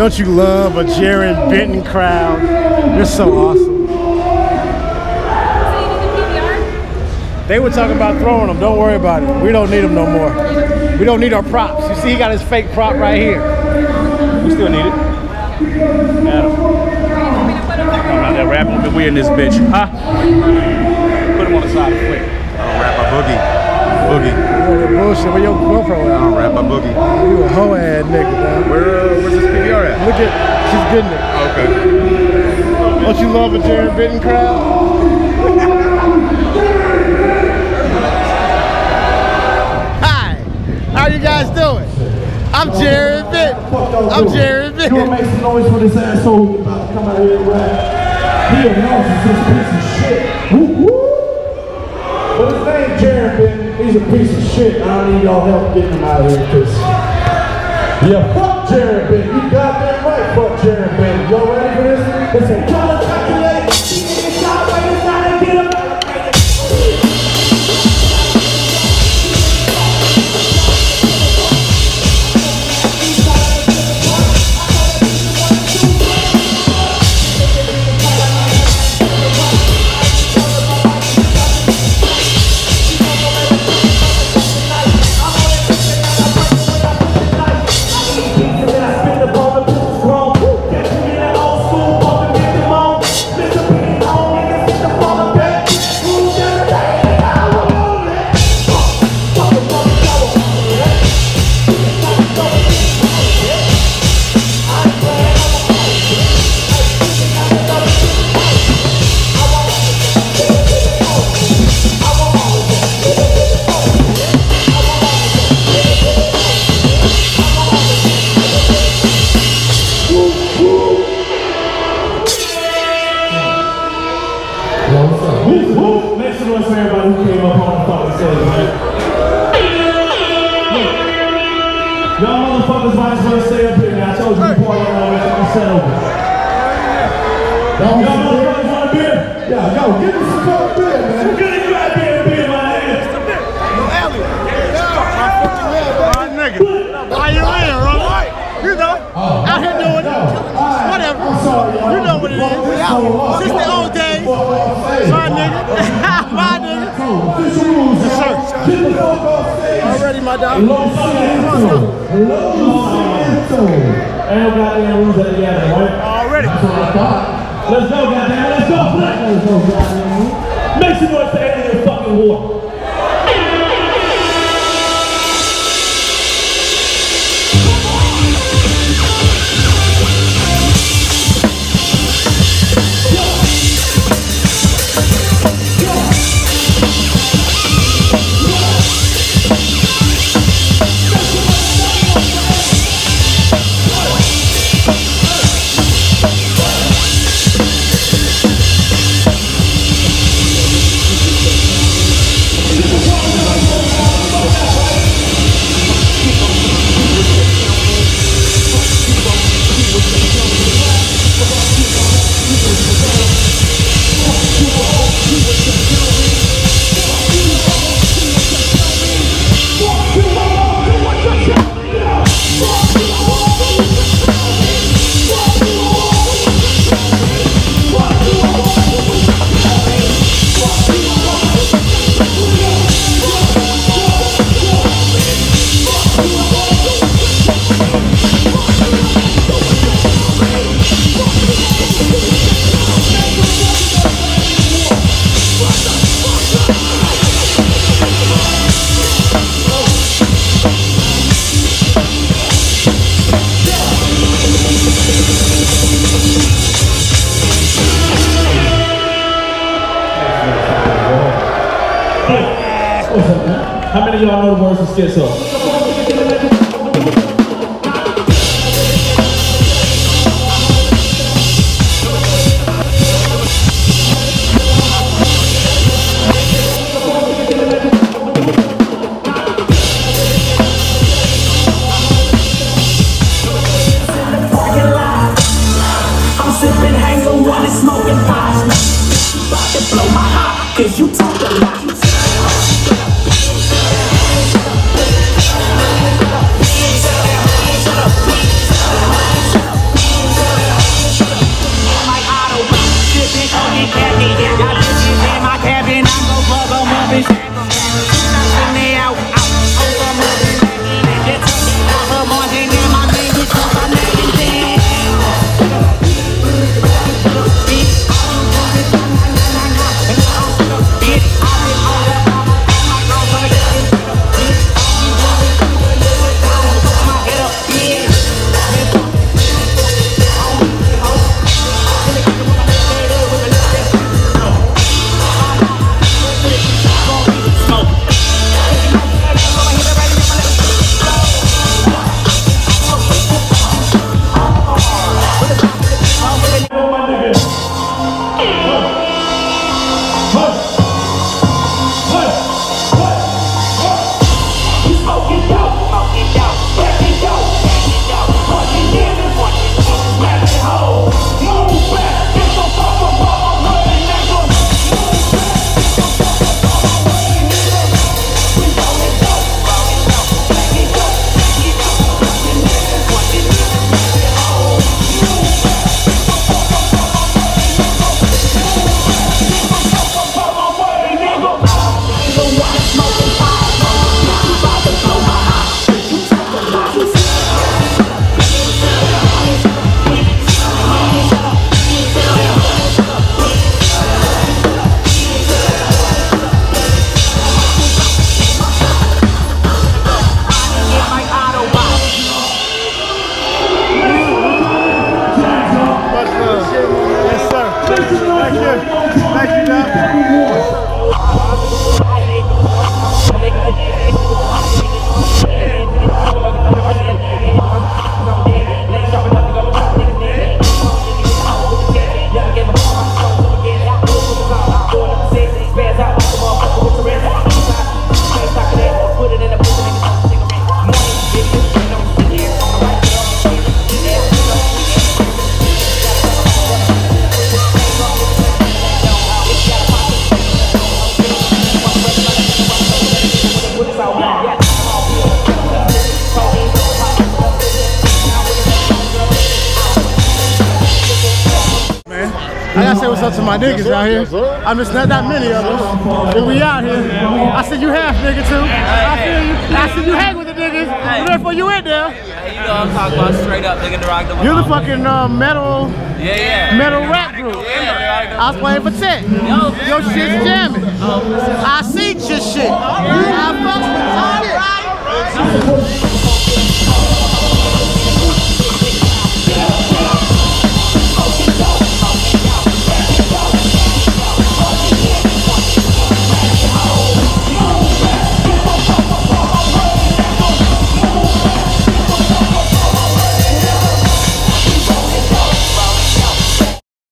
Don't you love a Jarren Benton crowd? They're so awesome. They were talking about throwing them. Don't worry about it. We don't need them no more. We don't need our props. You see, he got his fake prop right here. We still need it. Adam. I'm out there rapping. Look at we in this bitch. Huh? Put him on the side quick. I'll rap a boogie. Boogie. You know that bullshit. Where your GoPro at? I'll rap a boogie. You a hoe ass nigga, man. Where, uh, where's this PBR at? Look at, she's getting it. Okay. Don't you love a Jarren Benton crowd? Hi, how you guys doing? I'm Jarren Benton. I'm Jared You wanna make some noise for this asshole who's about to come out here and rap? He a narcissist piece of shit. Woo woo! But his name Jarren Benton, he's a piece of shit. I don't need y'all help getting him out of here, cause yeah, fuck Jarren Benton. You goddamn right, fuck Jarren Benton. Y'all ready for this? It's a motherfuckers might as well stay up here now. I told you to party all the way to set over. Y'all motherfuckers want a beer? Yeah, yo, give me some fucking beer, man. Who gonna grab beer and beer, my nigga? Why you in, right? You know, oh, out here doing it. Whatever. You know what it is. Since sir. Already, my dog. Ain't no goddamn rules at the end, right? Already. Let's go, goddamn. Let's go, Let's go, goddamn. Of y'all know the words to Schizo? Smoking pot. About to blow my cause you talk Vamos. I gotta say what's up to my niggas yes, out here. Yes, I miss not that many of us. And we out here. I said you half nigga too. I feel you. I said you hang with the niggas. Hey. Therefore you in there. Hey, you know I'm talking about straight up nigga Rock the You're the fucking uh, metal yeah, yeah. metal rap group. Yeah. I was playing for tech. Yo, Your shit's jamming. Oh. I see your shit. Oh, yeah. I fucks with Tony.